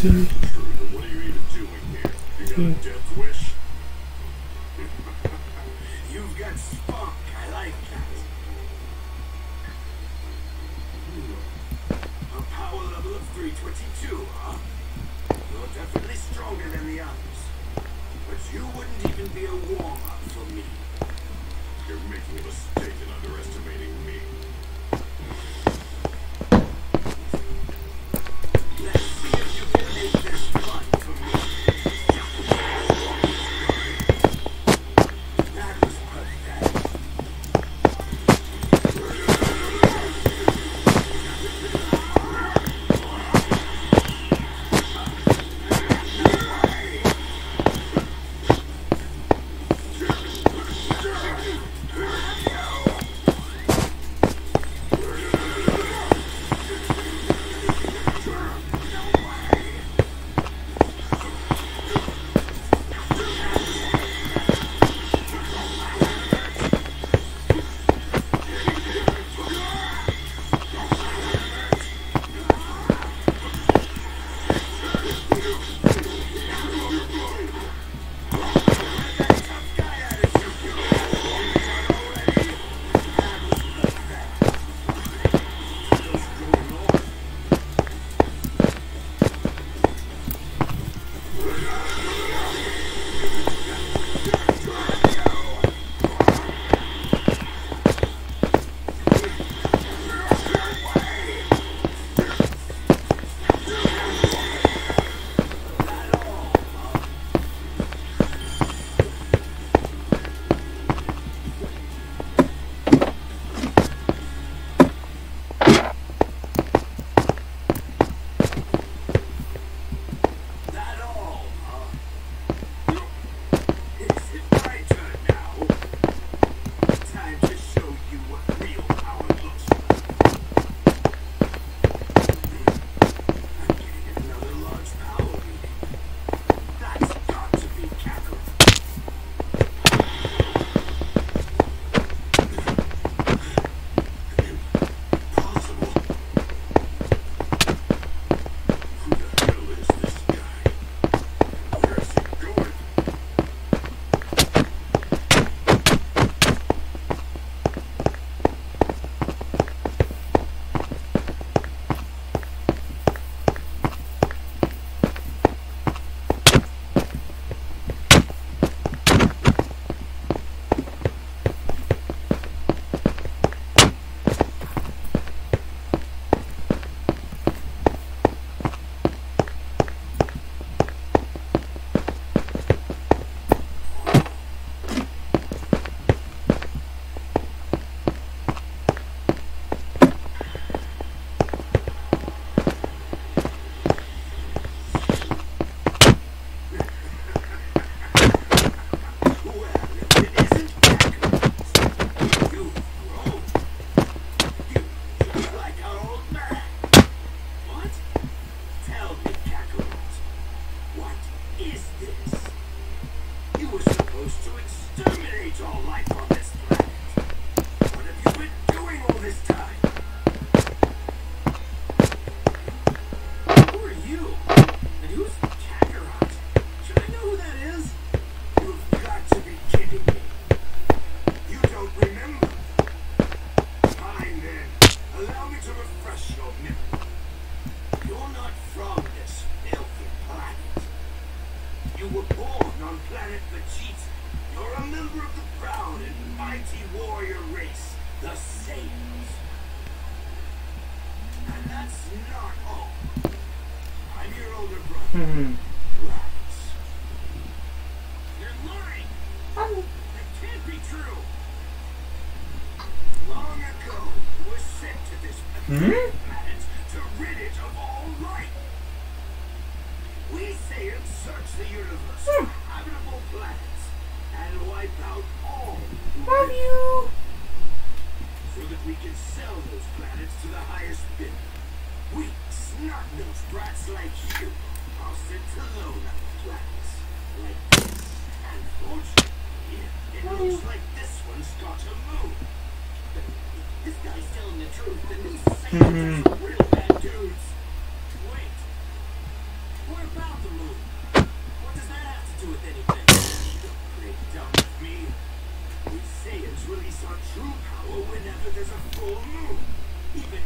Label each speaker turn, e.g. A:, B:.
A: to.
B: What are you even doing here? You got a death wish?
C: You've got spunk. I like that. A power level of 322, huh? You're definitely stronger than the others. But you wouldn't even be a warm-up for me.
B: You're making a mistake in underestimating me.
C: Were sent to rid it of all life. We Saiyans search the universe for habitable planets and wipe out all
A: Love you.
C: so that we can sell those planets to the highest bidder. We snot-nosed brats like you are sent to low-level planets like this. And fortunately, it looks like this one's got a moon. This guy's telling the truth, and these Saiyans are real bad dudes. Wait. What
B: What about the moon? What does that have to do with anything? Don't play dumb with me. We Saiyans release our true power whenever there's a full moon. Even